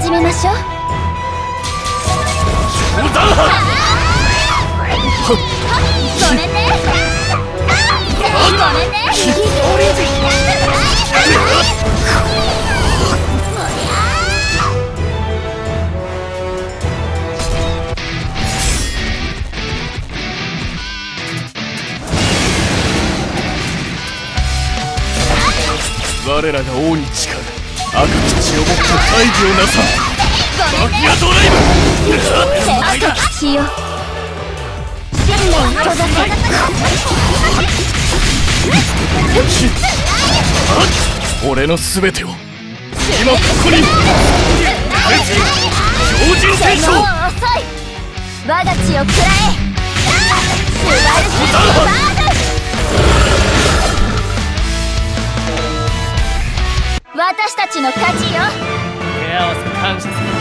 始めましょう。ごめんね我らが王に誓うき 大義をなさ。アドライブ。俺の全てを今ここに戦争我が血を食らえスバルスバード私たちの勝ちよ else consciousness.